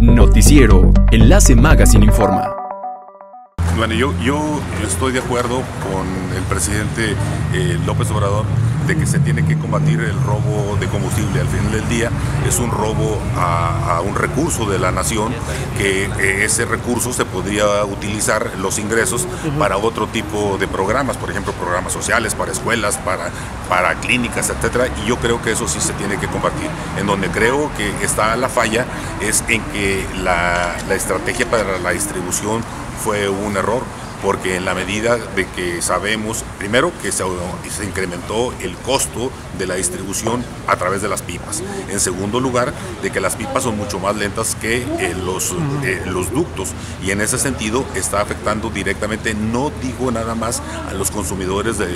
Noticiero Enlace Magazine Informa. Bueno, yo, yo estoy de acuerdo con el presidente eh, López Obrador de que se tiene que combatir el robo de combustible. Al final del día es un robo a, un recurso de la nación, que eh, ese recurso se podría utilizar los ingresos para otro tipo de programas, por ejemplo, programas sociales, para escuelas, para, para clínicas, etcétera. Y yo creo que eso sí se tiene que combatir. En donde creo que está la falla es en que la, la estrategia para la distribución fue un error porque en la medida de que sabemos, primero, que se, incrementó el costo de la distribución a través de las pipas. En segundo lugar, de que las pipas son mucho más lentas que eh, los, eh, los ductos. Y en ese sentido está afectando directamente, no digo nada más a los consumidores de,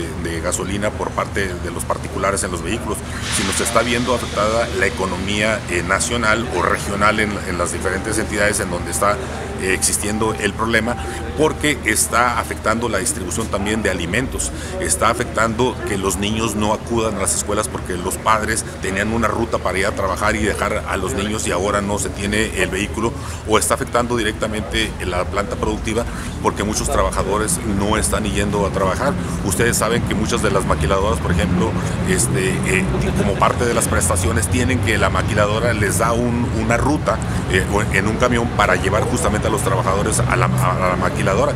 gasolina por parte de los particulares en los vehículos, sino se está viendo afectada la economía eh, nacional o regional en, las diferentes entidades en donde está existiendo el problema, porque está está afectando la distribución también de alimentos, está afectando que los niños no acudan a las escuelas porque los padres tenían una ruta para ir a trabajar y dejar a los niños y ahora no se tiene el vehículo, o está afectando directamente la planta productiva porque muchos trabajadores no están yendo a trabajar. Ustedes saben que muchas de las maquiladoras, por ejemplo, este, eh, como parte de las prestaciones, tienen que la maquiladora les da una ruta eh, en un camión para llevar justamente a los trabajadores a la, maquiladora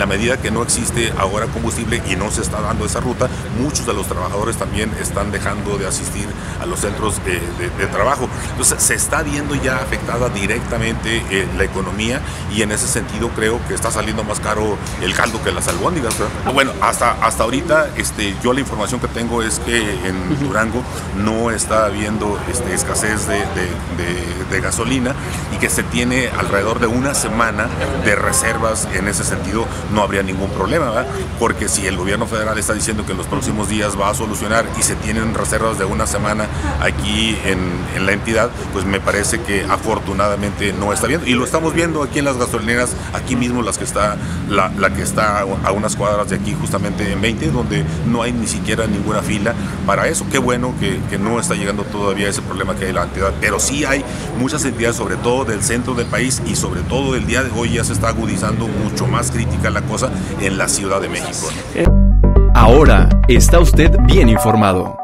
la medida que no existe ahora combustible y no se está dando esa ruta, muchos de los trabajadores también están dejando de asistir a los centros de, trabajo. Entonces se está viendo ya afectada directamente eh, la economía y en ese sentido creo que está saliendo más caro el caldo que las albóndigas. Bueno, hasta, hasta ahorita este, yo la información que tengo es que en Durango no está habiendo este, escasez de, de gasolina y que se tiene alrededor de una semana de reservas en ese sentido no habría ningún problema, ¿verdad? porque si el gobierno federal está diciendo que en los próximos días va a solucionar y se tienen reservas de una semana aquí en, la entidad, pues me parece que afortunadamente no está viendo. Y lo estamos viendo aquí en las gasolineras, aquí mismo las que está, la, que está a unas cuadras de aquí, justamente en 20, donde no hay ni siquiera ninguna fila para eso. Qué bueno que, que no está llegando todavía ese problema que hay en la entidad, pero sí hay muchas entidades, sobre todo del centro del país y sobre todo el día de hoy ya se está agudizando mucho más crítica cosa en la Ciudad de México. Ahora está usted bien informado.